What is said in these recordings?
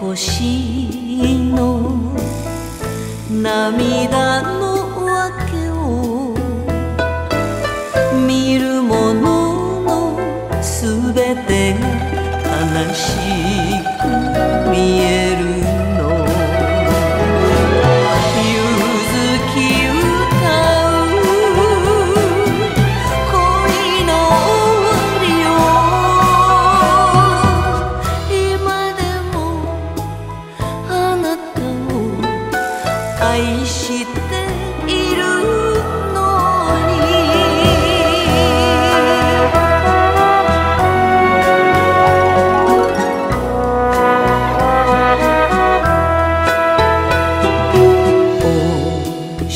星の涙の訳を見るもののすべてが悲しく見える。愛しているのに。教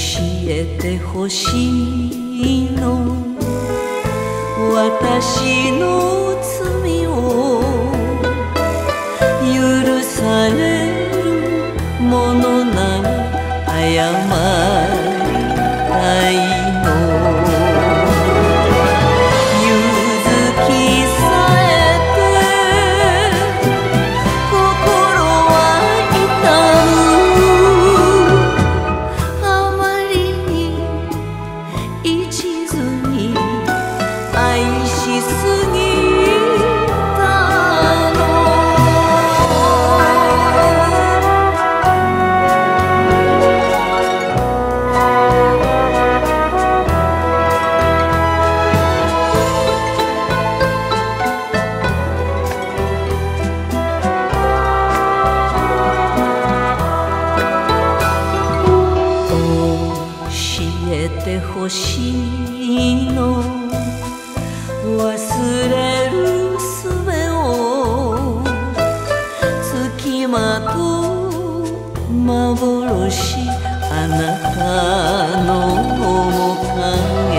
えてほしいの。私の罪を nhớ mơ 教えてほしいの。忘れる術をつきまとう幻あなたの面影